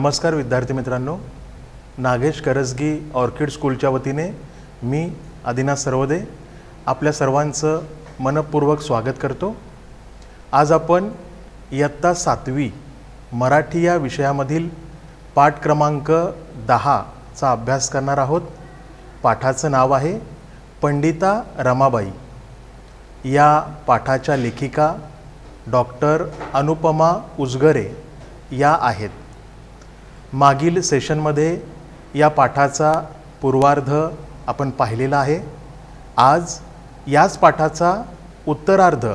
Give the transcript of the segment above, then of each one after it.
नमस्कार विद्यार्थी मित्रांनो. नागेश करजगी ऑर्किड स्कूलच्या वतीने मी आदिनाथ सर्वदे आपल्या सर्वांचं मनपूर्वक स्वागत करतो. आज आपण इयत्ता सातवी मराठी या विषयामधील पाठ क्रमांक दहाचा अभ्यास करणार आहोत. पाठाचं नाव आहे पंडिता रमाबाई. या पाठाच्या लेखिका डॉक्टर अनुपमा उजगरे या आहेत. मागील सेशनमध्ये या पाठाचा पूर्वार्ध आपण पाहिलेला आहे. आज याच पाठाचा उत्तरार्ध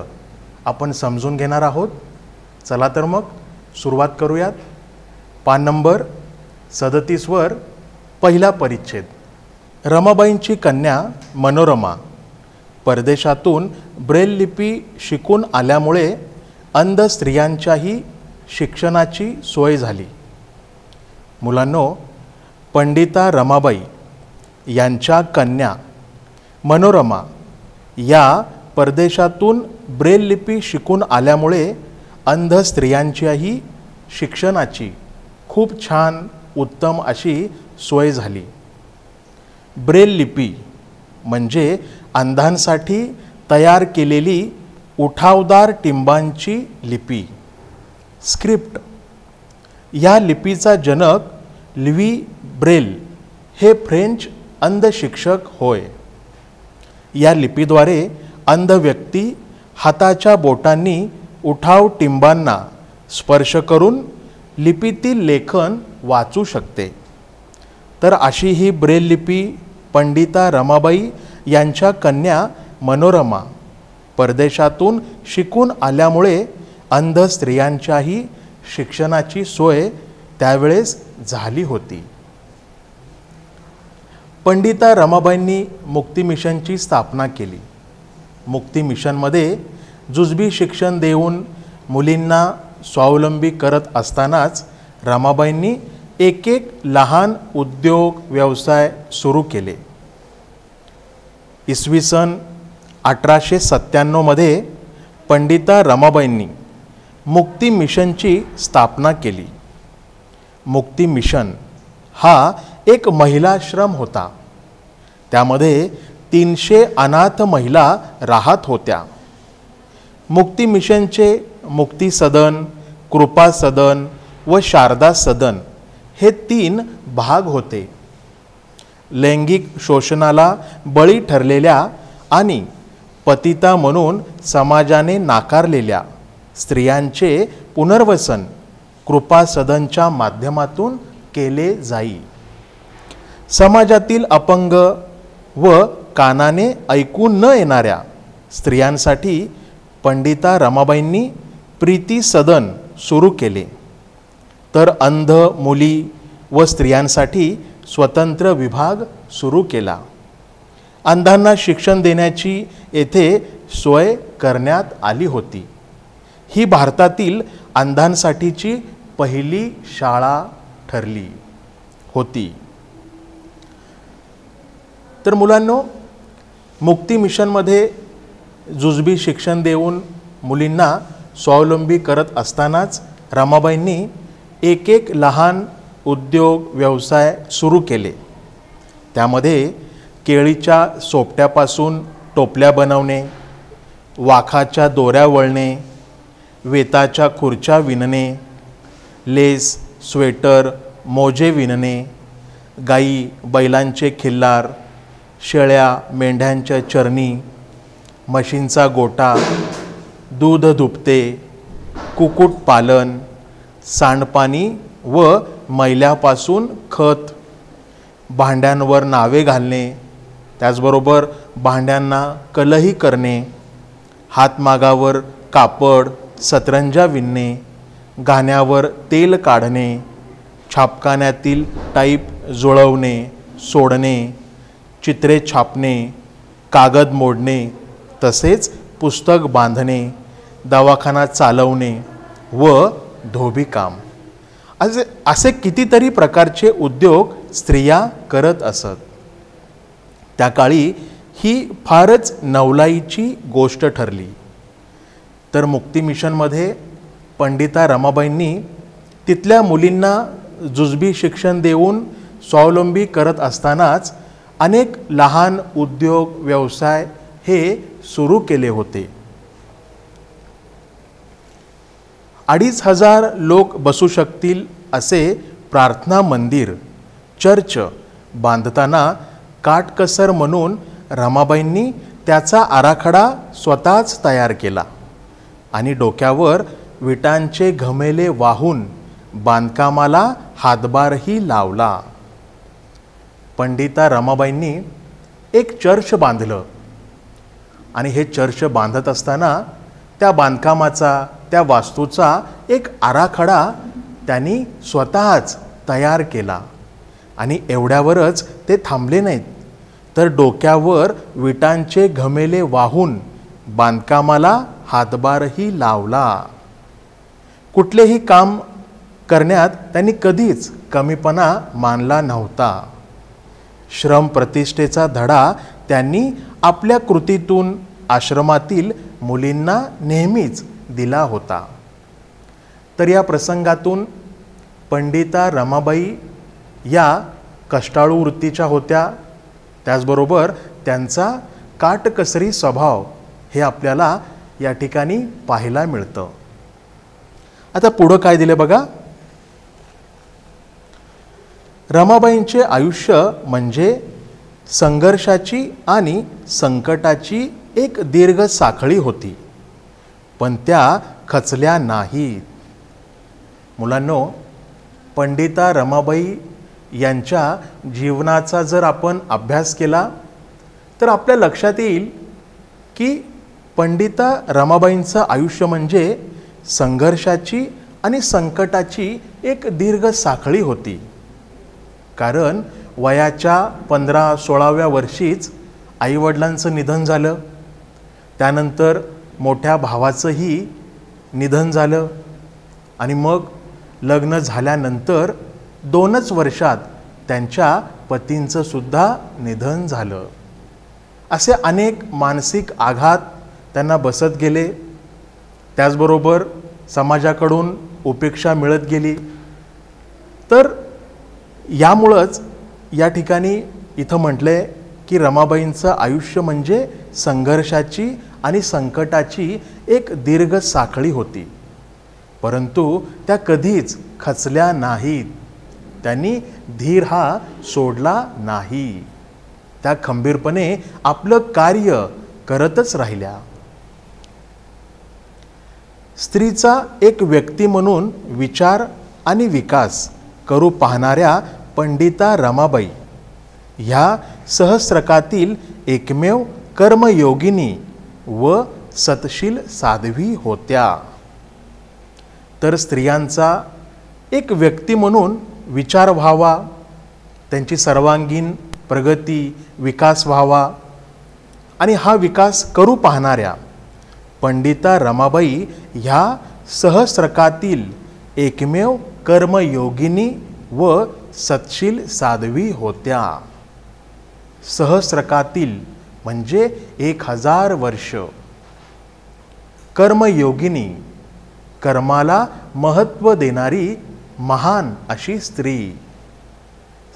आपण समजून घेणार आहोत. चला तर मग सुरुवात करूयात. पान नंबर सदतीसवर पहिला परिच्छेद. रमाबाईंची कन्या मनोरमा. परदेशातून ब्रेल लिपी शिकून आल्यामुळे अंध स्त्रियांच्याही शिक्षणाची सोय झाली. मुलांनो पंडिता रमाबाई यांच्या कन्या मनोरमा या परदेशातून ब्रेल लिपी शिकून आल्यामुळे अंध स्त्रियांच्याही शिक्षणाची खूप छान उत्तम अशी सोय झाली. ब्रेल लिपी म्हणजे अंधांसाठी तयार केलेली उठावदार टिंबांची लिपी. स्क्रिप्ट. या लिपीचा जनक लिवी ब्रेल हे फ्रेंच अंधशिक्षक होय. या लिपीद्वारे अंध व्यक्ती हाताच्या बोटांनी उठाव टिंबांना स्पर्श करून लिपीतील लेखन वाचू शकते. तर अशी ही ब्रेल लिपी पंडिता रमाबाई यांच्या कन्या मनोरमा परदेशातून शिकून आल्यामुळे अंध स्त्रियांच्याही शिक्षणाची सोय त्यावेळेस झाली होती. पंडिता रमाबाईंनी मुक्ती मिशनची स्थापना केली. मुक्ती मिशनमध्ये जुजबी शिक्षण देऊन मुलींना स्वावलंबी करत असतानाच रमाबाईंनी एक एक लहान उद्योग व्यवसाय सुरू केले. इसवी सन अठराशे सत्त्याण्णवमध्ये पंडिता रमाबाईंनी मुक्ती मिशनची स्थापना केली. मुक्ती मिशन हा एक महिलाश्रम होता. त्यामध्ये तीनशे अनाथ महिला राहत होत्या. मुक्ती मिशनचे मुक्ती सदन कृपा सदन व शारदा सदन हे तीन भाग होते. लैंगिक शोषणाला बळी ठरलेल्या आणि पतिता म्हणून समाजाने नाकारलेल्या स्त्रियांचे पुनर्वसन कृपा सदनच्या माध्यमातून केले जाई. समाजातील अपंग व कानाने ऐकून न येणाऱ्या स्त्रियांसाठी पंडिता रमाबाईंनी प्रीती सदन सुरू केले. तर अंध मुली व स्त्रियांसाठी स्वतंत्र विभाग सुरू केला. अंधांना शिक्षण देण्याची येथे सोय करण्यात आली होती. ही भारतातील अंधांसाठीची पहिली शाळा ठरली होती. तर मुलांनो मुक्ती मिशनमध्ये जुजबी शिक्षण देऊन मुलींना स्वावलंबी करत असतानाच रमाबाईंनी एक एक लहान उद्योग व्यवसाय सुरू केले. त्यामध्ये केळीच्या सोपट्यापासून टोपल्या बनवणे वाखाच्या दोऱ्या वळणे वेताच्या खुर्च्या विणणे लेस स्वेटर मोजे विणणे गाई बैलांचे खिल्लार शेळ्या मेंढ्यांच्या चरणी म्हशींचा गोटा दूध दुपते कुक्कुटपालन सांडपाणी व मैल्यापासून खत भांड्यांवर नावे घालणे त्याचबरोबर भांड्यांना कलही करणे हातमागावर कापड सतरंजा विणणे गाण्यावर तेल काढणे छापखान्यातील टाईप जुळवणे सोडणे चित्रे छापणे कागद मोडणे तसेच पुस्तक बांधणे दवाखाना चालवणे व धोबीकाम असे असे कितीतरी प्रकारचे उद्योग स्त्रिया करत असत. त्या काळी ही फारच नवलाईची गोष्ट ठरली. तर मुक्ती मिशनमध्ये पंडिता रमाबाईंनी तिथल्या मुलींना जुजबी शिक्षण देऊन स्वावलंबी करत असतानाच अनेक लहान उद्योग व्यवसाय हे सुरू केले होते. अडीच हजार लोक बसू शकतील असे प्रार्थना मंदिर चर्च बांधताना काटकसर म्हणून रमाबाईंनी त्याचा आराखडा स्वतःच तयार केला आणि डोक्यावर विटांचे घमेले वाहून बांधकामाला हातभारही लावला. पंडिता रमाबाईंनी एक चर्च बांधलं. आणि हे चर्च बांधत असताना त्या बांधकामाचा त्या वास्तूचा एक आराखडा त्यांनी स्वतःच तयार केला. आणि एवढ्यावरच ते थांबले नाहीत. तर डोक्यावर विटांचे घमेले वाहून बांधकामाला हातभारही लावला. कुठलेही काम करण्यात त्यांनी कधीच कमीपणा मानला नव्हता. श्रम प्रतिष्ठेचा धडा त्यांनी आपल्या कृतीतून आश्रमातील मुलींना नेहमीच दिला होता. तर या प्रसंगातून पंडिता रमाबाई या कष्टाळू वृत्तीच्या होत्या. त्याचबरोबर त्यांचा काटकसरी स्वभाव हे आपल्याला या ठिकाणी पाहायला मिळतं. आता पुढं काय दिलं बघा? रमाबाईंचे आयुष्य म्हणजे संघर्षाची आणि संकटाची एक दीर्घ साखळी होती पण त्या खचल्या नाहीत. मुलांनो पंडिता रमाबाई यांच्या जीवनाचा जर आपण अभ्यास केला तर आपल्या लक्षात येईल की पंडिता रमाबाईंचं आयुष्य म्हणजे संघर्षाची आणि संकटाची एक दीर्घ साखळी होती. कारण वयाच्या पंधरा सोळाव्या वर्षीच आईवडिलांचं निधन झालं. त्यानंतर मोठ्या भावाचंही निधन झालं. आणि मग लग्न झाल्यानंतर दोनच वर्षात त्यांच्या पतींचंसुद्धा निधन झालं. असे अनेक मानसिक आघात त्यांना बसत गेले. त्याचबरोबर समाजाकडून उपेक्षा मिळत गेली. तर यामुळंच या ठिकाणी इथं म्हटलं आहे की रमाबाईंचं आयुष्य म्हणजे संघर्षाची आणि संकटाची एक दीर्घ साखळी होती. परंतु त्या कधीच खचल्या नाहीत. त्यांनी धीर हा सोडला नाही. त्या खंबीरपणे आपलं कार्य करतच राहिल्या. स्त्रीचा एक व्यक्ती म्हणून विचार आणि विकास करू पाहणाऱ्या पंडिता रमाबाई. ह्या सहस्रकातील एकमेव कर्मयोगिनी व सतशील साध्वी होत्या. तर स्त्रियांचा एक व्यक्ती म्हणून विचार व्हावा त्यांची सर्वांगीण प्रगती विकास व्हावा आणि हा विकास करू पाहणाऱ्या पंडिता रमाबाई ह्या सहस्रकातील एकमेव कर्मयोगिनी व सत्शील साध्वी होत्या. सहस्रकातील म्हणजे एक हजार वर्ष. कर्मयोगिनी कर्माला महत्त्व देणारी महान अशी स्त्री.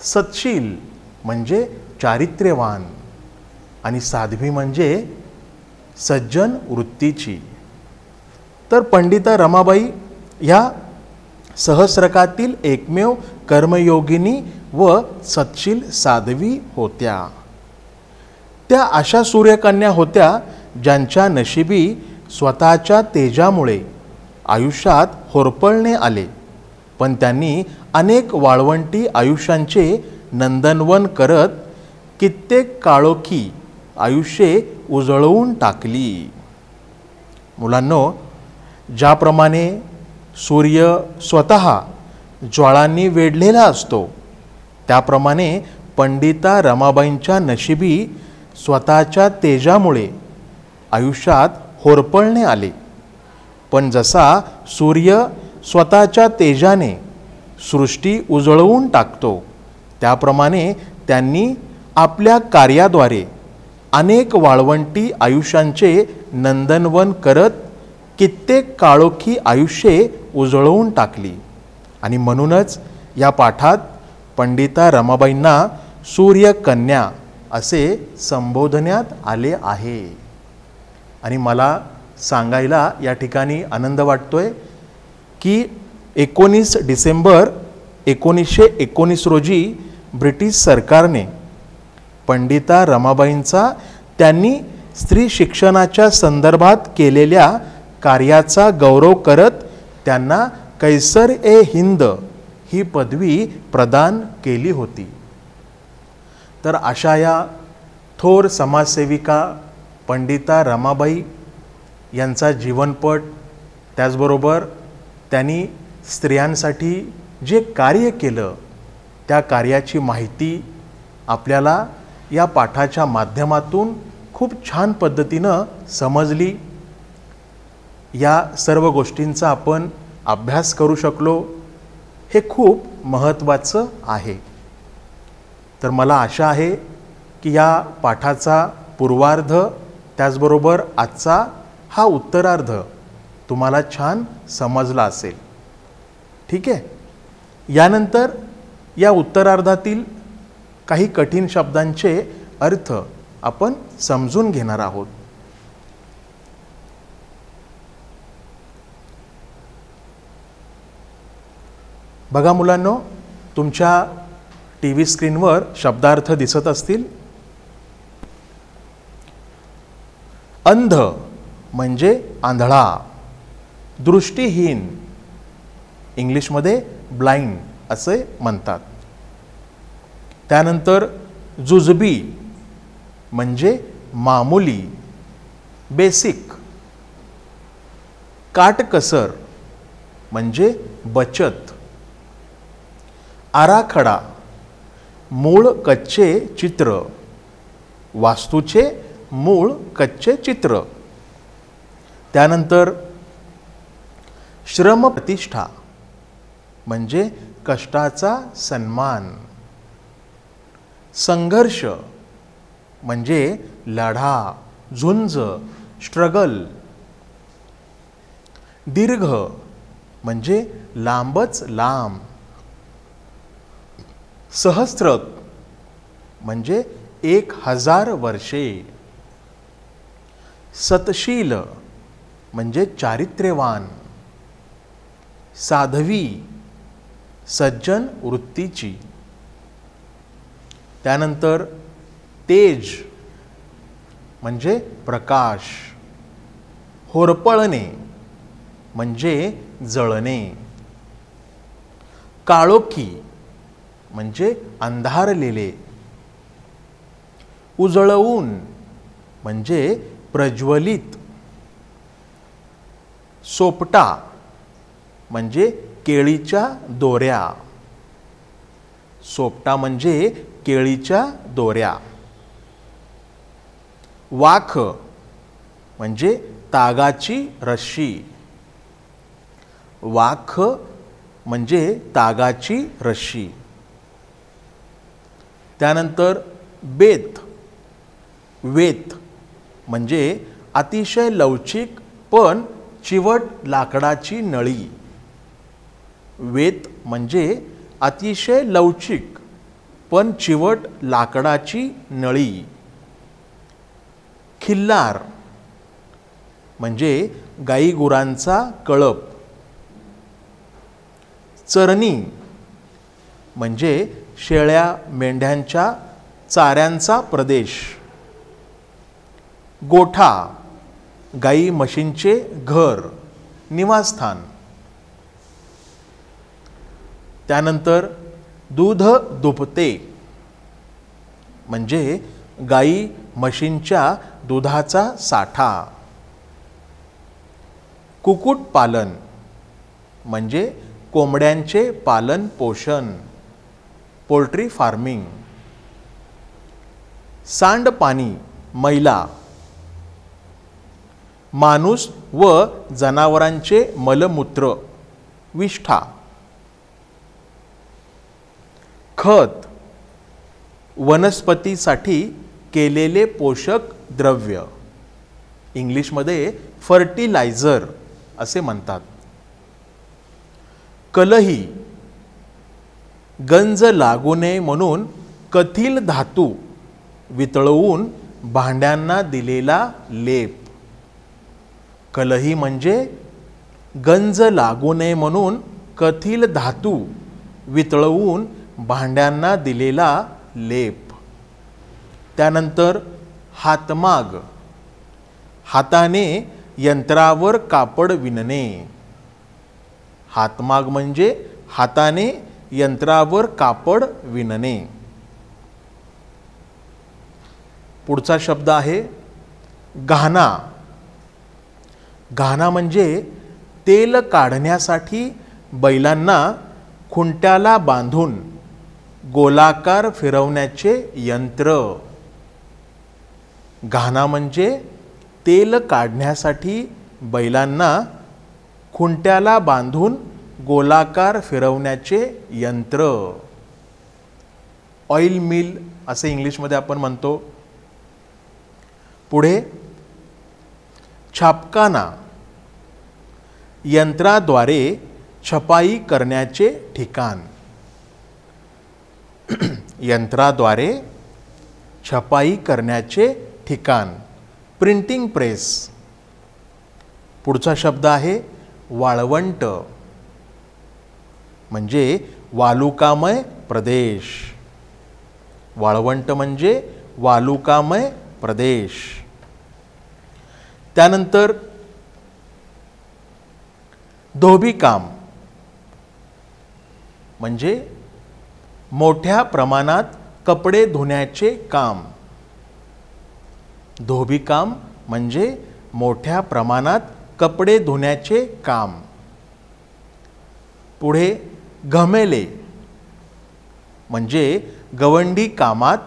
सत्शील म्हणजे चारित्र्यवान आणि साध्वी म्हणजे सज्जन वृत्तीची. तर पंडिता रमाबाई ह्या सहस्रकातील एकमेव कर्मयोगिनी व सत्शील साध्वी होत्या. त्या अशा सूर्यकन्या होत्या ज्यांच्या नशिबी स्वतःच्या तेजामुळे आयुष्यात होरपळणे आले. पण त्यांनी अनेक वाळवंटी आयुष्यांचे नंदनवन करत कित्येक काळोखी आयुष्ये उजळवून टाकली. मुलांनो ज्याप्रमाणे सूर्य स्वतः ज्वाळांनी वेढलेला असतो त्याप्रमाणे पंडिता रमाबाईंच्या नशिबी स्वतःच्या तेजामुळे आयुष्यात होरपळणे आले. पण जसा सूर्य स्वतःच्या तेजाने सृष्टी उजळवून टाकतो त्याप्रमाणे त्यांनी आपल्या कार्याद्वारे अनेक वाळवंटी आयुष्यांचे नंदनवन करत कित्येक काळोखी आयुष्ये उजळवून टाकली. आणि म्हणूनच या पाठात पंडिता रमाबाईंना सूर्यकन्या असे संबोधण्यात आले आहे. आणि मला सांगायला या ठिकाणी आनंद वाटतोय की एकोणीस डिसेंबर एकोणीसशे एकोणीस रोजी ब्रिटिश सरकारने पंडिता रमाबाईंचा त्यांनी स्त्री शिक्षणाच्या संदर्भात केलेल्या कार्याचा गौरव करत त्यांना कैसर ए हिंद ही पदवी प्रदान केली होती. तर अशा या थोर समाजसेविका पंडिता रमाबाई यांचा जीवनपट त्याचबरोबर त्यांनी स्त्रियांसाठी जे कार्य केलं त्या कार्याची माहिती आपल्याला या पाठाच्या माध्यमातून खूप छान पद्धतीनं समजली. या सर्व गोष्टींचा आपण अभ्यास करू शकलो. हे खूप महत्त्वाचं आहे. तर मला आशा आहे की या पाठाचा पूर्वार्ध त्याचबरोबर आजचा हा उत्तरार्ध तुम्हाला छान समजला असेल. ठीक आहे? यानंतर या उत्तरार्धातील काही कठीण शब्दांचे अर्थ आपण समजून घेणार आहोत. बघा मुलांनो तुमच्या टी व्ही स्क्रीनवर शब्दार्थ दिसत असतील. अंध म्हणजे आंधळा दृष्टीहीन इंग्लिशमध्ये ब्लाइंड असे म्हणतात. त्यानंतर जुजबी म्हणजे मामुली बेसिक. काटकसर म्हणजे बचत. आराखडा मूळ कच्चे चित्र. वास्तूचे मूळ कच्चे चित्र. त्यानंतर श्रमप्रतिष्ठा म्हणजे कष्टाचा सन्मान. संघर्ष म्हणजे लढा झुंज स्ट्रगल. दीर्घ म्हणजे लांबच लांब. सहस्त्रक म्हणजे एक हजार वर्षे. सतशील म्हणजे चारित्र्यवान. साधवी सज्जन वृत्तीची. त्यानंतर तेज म्हणजे प्रकाश होरपळणे म्हणजे जळणे. काळोखी म्हणजे अंधारलेले. उजळवून म्हणजे प्रज्वलित. सोपटा म्हणजे केळीच्या दोऱ्या. सोपटा म्हणजे केळीच्या दोऱ्या. वाख म्हणजे तागाची रश्शी वाख म्हणजे तागाची रश्शी त्यानंतर बेत वेत म्हणजे अतिशय लवचिक पण चिवट लाकडाची नळी. वेत म्हणजे अतिशय लवचिक पण चिवट लाकडाची नळी. खिल्लार म्हणजे गाई गुरांचा कळप. चरणी म्हणजे शेळ्या मेंढ्यांच्या चाऱ्यांचा प्रदेश. गोठा गाई म्हशींचे घर निवासस्थान. त्यानंतर दूध दुभते म्हणजे गाई म्हशींच्या दुधाचा साठा. कुक्कुटपालन म्हणजे कोंबड्यांचे पालन पोषण. Poultry farming. सांडपाणी मैला. माणूस व जनावरांचे मलमूत्र. विष्ठा. खत वनस्पतीसाठी केलेले पोषक द्रव्य. इंग्लिशमध्ये फर्टिलायझर असे म्हणतात. कलही गंज लागू नये म्हणून कथील धातू वितळवून भांड्यांना दिलेला लेप. कलही म्हणजे गंज लागू नये म्हणून कथील धातू वितळवून भांड्यांना दिलेला लेप. त्यानंतर हातमाग. हाताने यंत्रावर कापड विणणे. हातमाग म्हणजे हाताने यंत्रावर कापड विणणे. पुढचा शब्द आहे घाणा. घाणा म्हणजे तेल काढण्यासाठी बैलांना खुंट्याला बांधून गोलाकार फिरवण्याचे यंत्र. घाणा म्हणजे तेल काढण्यासाठी बैलांना खुंट्याला बांधून गोलाकार फिरवण्याचे यंत्र. ऑइल मिल असे इंग्लिशमध्ये आपण म्हणतो. पुढे छापकाना यंत्राद्वारे छपाई करण्याचे ठिकाण. यंत्राद्वारे छपाई करण्याचे ठिकाण. प्रिंटिंग प्रेस पुढचा शब्द आहे वाळवंट. म्हणजे वालुकामय प्रदेश. वाळवंट म्हणजे वालुकामय प्रदेश. त्यानंतर धोबीकाम म्हणजे मोठ्या प्रमाणात कपडे धुण्याचे काम. धोबीकाम म्हणजे मोठ्या प्रमाणात कपडे धुण्याचे काम. पुढे घमेले म्हणजे गवंडी कामात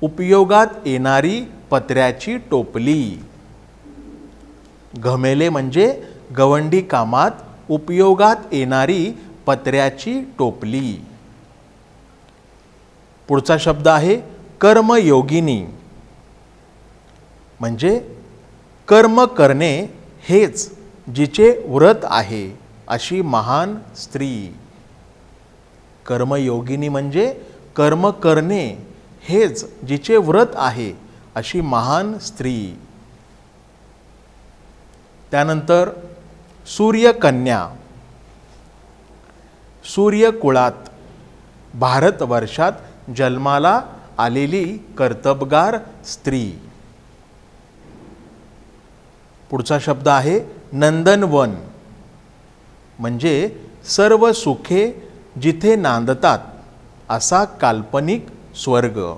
उपयोगात येणारी पत्र्याची टोपली. घमेले म्हणजे गवंडी कामात उपयोगात येणारी पत्र्याची टोपली. पुढचा शब्द आहे कर्मयोगिनी. म्हणजे कर्म करणे हेच जिचे व्रत आहे अशी महान स्त्री. कर्मयोगिनी म्हणजे कर्म करणे हेच जिचे व्रत आहे अशी महान स्त्री. त्यानंतर सूर्यकन्या. सूर्यकुळात भारतवर्षात जन्माला आलेली कर्तबगार स्त्री. पुढचा शब्द आहे नंदनवन. म्हणजे सर्व सुखे जिथे नांदतात असा काल्पनिक स्वर्ग.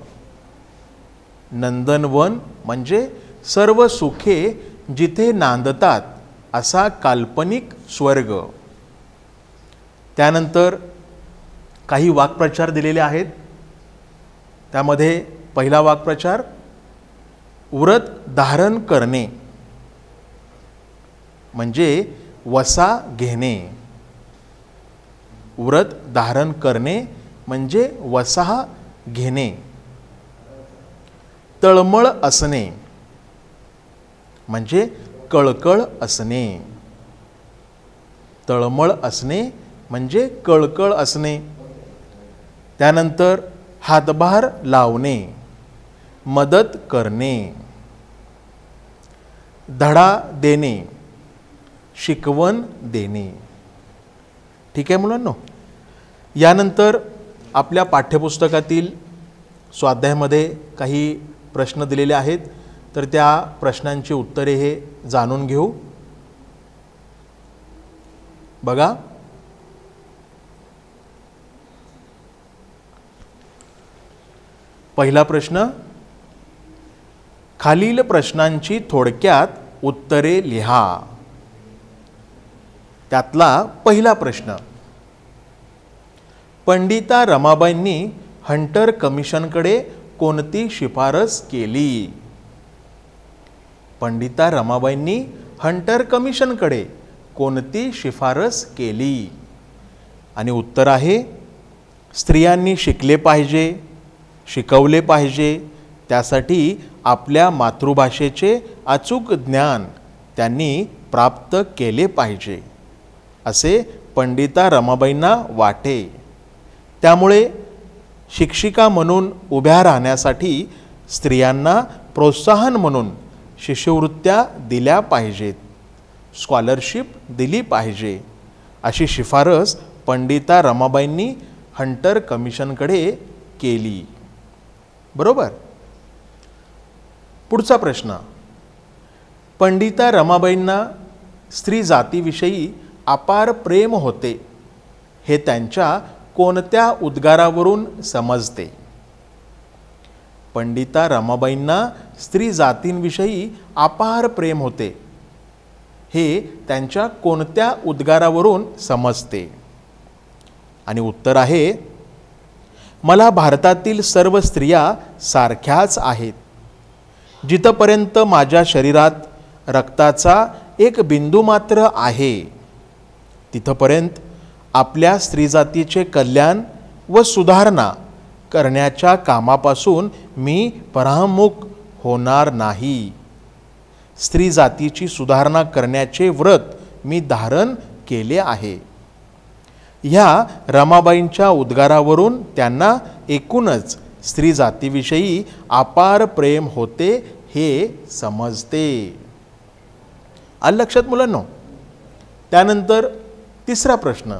नंदनवन म्हणजे सर्व सुखे जिथे नांदतात असा काल्पनिक स्वर्ग. त्यानंतर काही वाक्प्रचार दिलेले आहेत. त्यामध्ये पहिला वाक्प्रचार व्रत धारण करणे. म्हणजे वसा घेणे. व्रत धारण करणे म्हणजे वसाह घेणे. तळमळ असणे म्हणजे कळकळ असणे. तळमळ असणे म्हणजे कळकळ असणे. त्यानंतर हातभार लावणे मदत करणे धडा देणे शिकवण देणे. ठीक आहे मुलांनो? यानंतर आपल्या पाठ्यपुस्तकातील स्वाध्यायामध्ये काही प्रश्न दिलेले आहेत तर त्या प्रश्नांची उत्तरे हे जाणून घेऊ. बघा. पहिला प्रश्न खालील प्रश्नांची थोडक्यात उत्तरे लिहा. त्यातला पहिला प्रश्न पंडिता रमाबाईंनी हंटर कमिशनकडे कोणती शिफारस केली? पंडिता रमाबाईंनी हंटर कमिशनकडे कोणती शिफारस केली? आणि उत्तर आहे स्त्रियांनी शिकले पाहिजे. शिकवले पाहिजे. त्यासाठी आपल्या मातृभाषेचे अचूक ज्ञान त्यांनी प्राप्त केले पाहिजे. असे पंडिता रमाबाईंना वाटे. त्यामुळे शिक्षिका म्हणून उभ्या राहण्यासाठी स्त्रियांना प्रोत्साहन म्हणून शिष्यवृत्त्या दिल्या पाहिजेत. स्कॉलरशिप दिली पाहिजे. अशी शिफारस पंडिता रमाबाईंनी हंटर कमिशनकडे केली. बरोबर? पुढचा प्रश्न. पंडिता रमाबाईंना स्त्री जातीविषयी अपार प्रेम होते हे त्यांच्या कोणत्या उद्गारावरून समजते? पंडिता रमाबाईंना स्त्री जातींविषयी अपार प्रेम होते हे त्यांच्या कोणत्या उद्गारावरून समजते? आणि उत्तर आहे मला भारतातील सर्व स्त्रिया सारख्याच आहेत. जिथपर्यंत माझ्या शरीरात रक्ताचा एक बिंदू मात्र आहे तिथपर्यंत आपल्या स्त्रीजातीचे कल्याण व सुधारणा करण्याच्या कामापासून मी परामुख होणार नाही. स्त्री जातीची सुधारणा करण्याचे व्रत मी धारण केले आहे. ह्या रमाबाईंच्या उद्गारावरून त्यांना एकूणच स्त्री जातीविषयी अपार प्रेम होते हे समजते. आलं लक्षात मुलांनो? त्यानंतर तिसरा प्रश्न.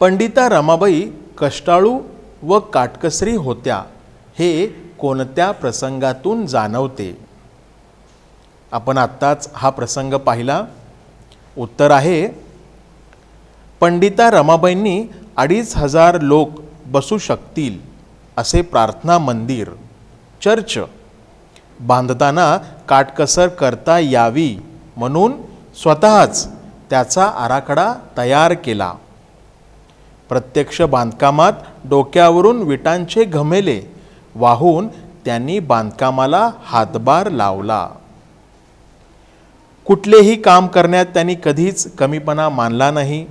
पंडिता रमाबाई कष्टाळू व काटकसरी होत्या हे कोणत्या प्रसंगातून जाणवते? आपण आत्ताच हा प्रसंग पाहिला. उत्तर आहे पंडिता रमाबाईंनी अडीच हजार लोक बसू शकतील असे प्रार्थना मंदिर चर्च. बांधताना काटकसर करता यावी म्हणून स्वतःच त्याचा आराखडा तयार केला. प्रत्यक्ष बांधकामात डोक्यावरून विटांचे घमेले वाहून त्यांनी बांधकामाला हातभार लावला. कुठलेही काम करण्यात त्यांनी कधीच कमीपणा मानला नाही.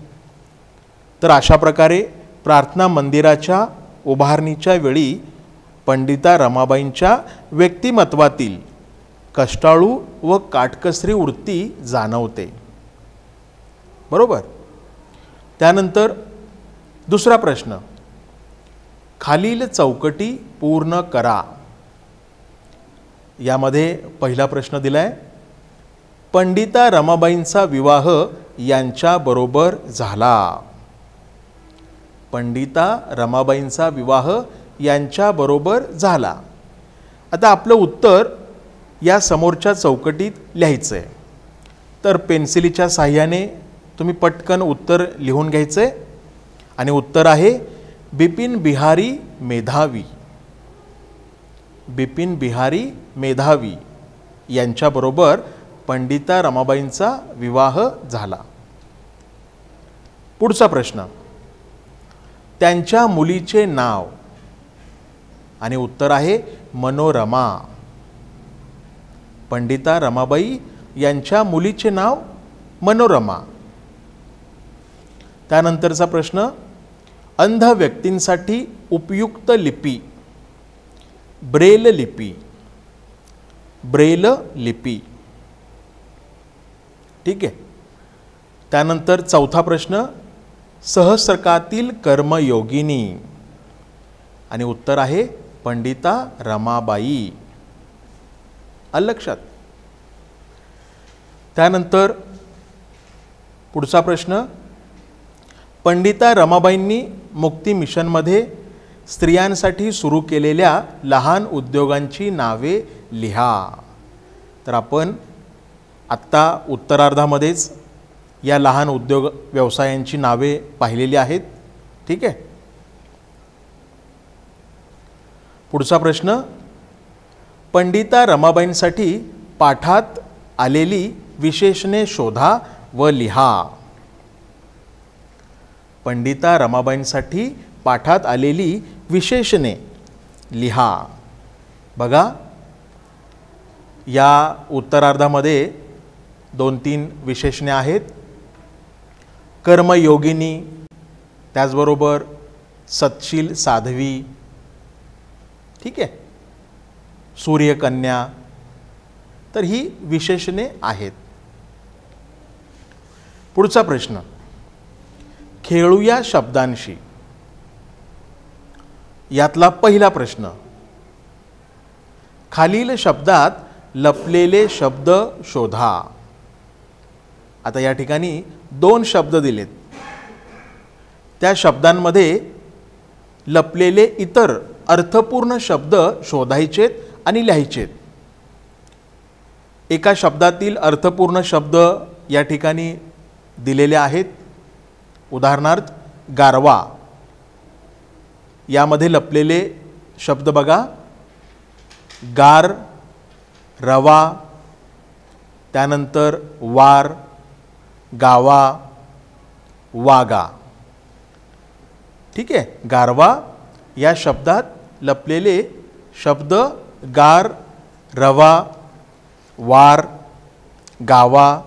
तर अशा प्रकारे प्रार्थना मंदिराच्या उभारणीच्या वेळी पंडिता रमाबाईंच्या व्यक्तिमत्वातील कष्टाळू व काटकसरी वृत्ती जाणवते. बरोबर? त्यानंतर दुसरा प्रश्न. खालील चौकटी पूर्ण करा. यामध्ये पहिला प्रश्न दिलाय. पंडिता रमाबाईंचा विवाह यांच्याबरोबर झाला. पंडिता रमाबाईंचा विवाह यांच्याबरोबर झाला. आता आपलं उत्तर या समोरच्या चौकटीत लिहायचं आहे तर पेन्सिलीच्या साह्याने तुम्ही पटकन उत्तर लिहून घ्यायचं आहे आणि उत्तर आहे बिपिन बिहारी मेधावी. बिपिन बिहारी मेधावी यांच्याबरोबर पंडिता रमाबाईंचा विवाह झाला. पुढचा प्रश्न. त्यांच्या मुलीचे नाव. आणि उत्तर आहे मनोरमा. पंडिता रमाबाई यांच्या मुलीचे नाव मनोरमा. त्यानंतरचा प्रश्न अंध व्यक्तींसाठी उपयुक्त लिपी. ब्रेल लिपी. ब्रेल लिपी. ठीक आहे. त्यानंतर चौथा प्रश्न सहस्रकातील कर्मयोगिनी. आणि उत्तर आहे पंडिता रमाबाई. अलक्षात लक्षात? त्यानंतर पुढचा प्रश्न. पंडिता रमाबाईंनी मुक्ती मिशनमध्ये स्त्रियांसाठी सुरू केलेल्या लहान उद्योगांची नावे लिहा. तर आपण आत्ता उत्तरार्धामध्येच या लहान उद्योग व्यवसायांची नावे पाहिलेली आहेत. ठीक आहे? पुढचा प्रश्न पंडिता रमाबाईंसाठी पाठात आलेली विशेषणे शोधा व लिहा. पंडिता रमाबाईंसाठी पाठात आलेली विशेषणे लिहा. बघा या उत्तरार्धामध्ये दोन तीन विशेषणे आहेत. कर्मयोगिनी त्याचबरोबर सत्शील साध्वी ठीक आहे? सूर्यकन्या तर ही विशेषणे आहेत. पुढचा प्रश्न. खेळूया शब्दांशी. यातला पहिला प्रश्न. खालील शब्दात लपलेले शब्द शोधा. आता या ठिकाणी दोन शब्द दिलेत. त्या शब्दांमध्ये लपलेले इतर अर्थपूर्ण शब्द शोधायचेत आणि लिहायचेत. एका शब्दातील अर्थपूर्ण शब्द या ठिकाणी दिलेले आहेत. उदाहरणार्थ गारवा. यामध्ये लपलेले शब्द बघा. गार रवा. त्यानंतर वार गावा वागा. ठीक आहे? गारवा या शब्दात लपलेले शब्द गार रवा वार गावा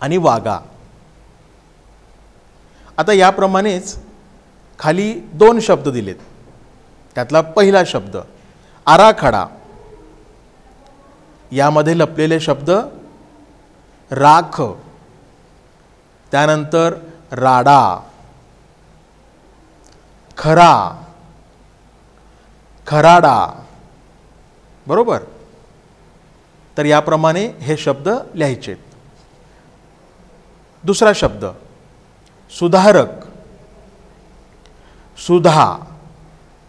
आणि वागा. आता याप्रमाणेच खाली दोन शब्द दिलेत. त्यातला पहिला शब्द आराखडा. यामध्ये लपलेले शब्द राख. त्यानंतर राडा खरा खराडा बरोबर? तर याप्रमाणे हे शब्द लिहायचे. दुसरा शब्द सुधारक सुधा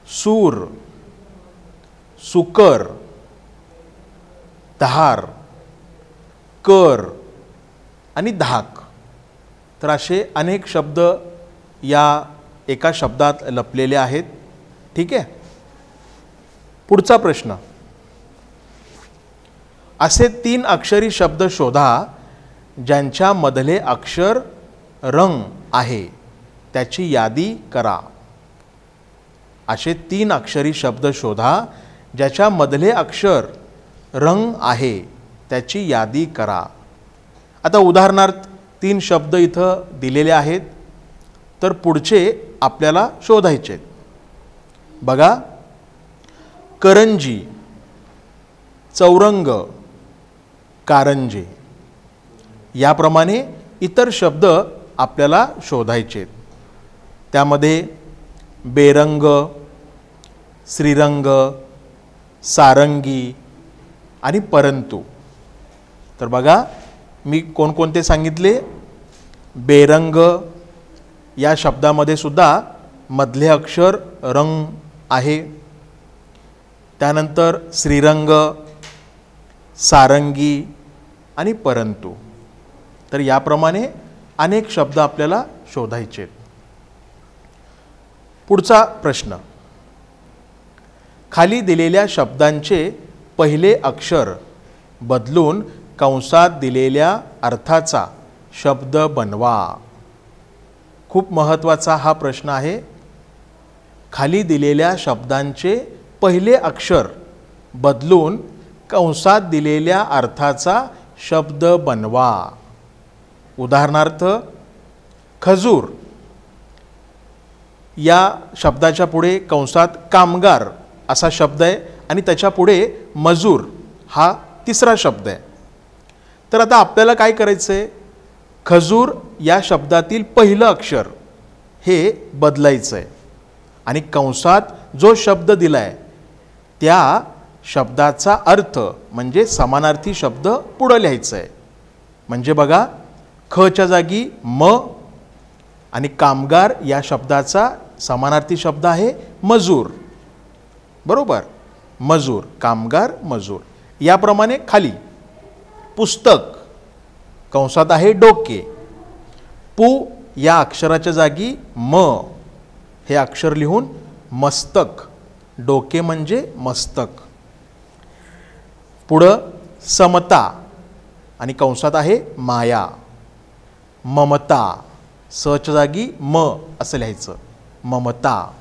सूर सुकर धार कर आणि धाक. तर असे अनेक शब्द या एका शब्दात लपलेले आहेत. ठीक आहे? पुढचा प्रश्न. असे तीन अक्षरी शब्द शोधा ज्यांच्यामधले अक्षर रंग आहे. त्याची यादी करा. असे तीन अक्षरी शब्द शोधा ज्याच्यामधले अक्षर रंग आहे. त्याची यादी करा. आता उदाहरणार्थ तीन शब्द इथं दिलेले आहेत तर पुढचे आपल्याला शोधायचे आहेत. बघा करंजी चौरंग कारंजे याप्रमाणे इतर शब्द आपल्याला शोधायचे आहेत. त्यामध्ये बेरंग श्रीरंग सारंगी आणि परंतु तर बघा मी कोणकोणते सांगितले? बेरंग या शब्दामध्ये सुद्धा मधले अक्षर रंग आहे. त्यानंतर श्रीरंग सारंगी आणि परंतु. तर याप्रमाणे अनेक शब्द आपल्याला शोधायचे पुढचा प्रश्न. खाली दिलेल्या शब्दांचे पहिले अक्षर बदलून कंसात दिलेल्या अर्थाचा शब्द बनवा. खूप महत्त्वाचा हा प्रश्न आहे. खाली दिलेल्या शब्दांचे पहिले अक्षर बदलून कंसात दिलेल्या अर्थाचा शब्द बनवा. उदाहरणार्थ खजूर. या शब्दाच्या पुढे कंसात कामगार असा शब्द आहे आणि त्याच्या पुढे मजूर हा तिसरा शब्द आहे. तर आता आपल्याला काय करायचं आहे खजूर या शब्दातील पहिलं अक्षर हे बदलायचं आहे आणि कंसात जो शब्द दिला आहे त्या शब्दाचा अर्थ म्हणजे समानार्थी शब्द पुढं लिहायचं आहे म्हणजे बघा खच्या जागी म आणि कामगार या शब्दाचा समानार्थी शब्द आहे मजूर. बरोबर? मजूर कामगार मजूर. याप्रमाणे खाली. पुस्तक. कंसात आहे डोके. पु या अक्षराच्या जागी म. हे अक्षर लिहून मस्तक. डोके म्हणजे मस्तक. पुढं समता. आणि कंसात आहे माया. ममता. सच्या जागी म असं लिहायचं. ममता.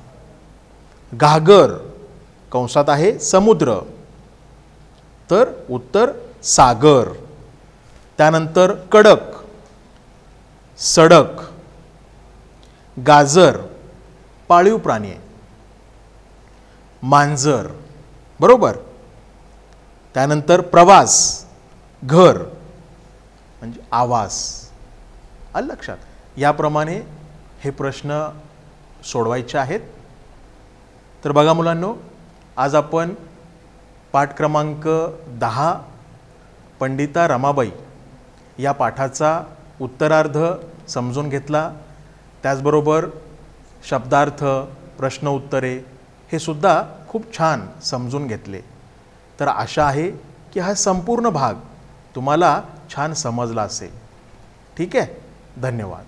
घागर. कंसात आहे समुद्र. तर उत्तर सागर. त्यानंतर कडक सडक गाजर पाळीव प्राणी आहे मांजर बरोबर? त्यानंतर प्रवास घर म्हणजे आवास. आलं लक्षात? याप्रमाणे हे प्रश्न सोडवायचे आहेत. तर बघा मुलांनो आज आपण पाठ क्रमांक दहा पंडिता रमाबाई. या पाठाचा उत्तरार्ध समजून घेतला. त्याचबरोबर शब्दार्थ प्रश्न उत्तरे हे सुद्धा खूप छान समजून घेतले. तर आशा आहे की हा संपूर्ण भाग तुम्हाला छान समजला असेल. ठीक आहे? धन्यवाद.